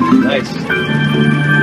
Nice.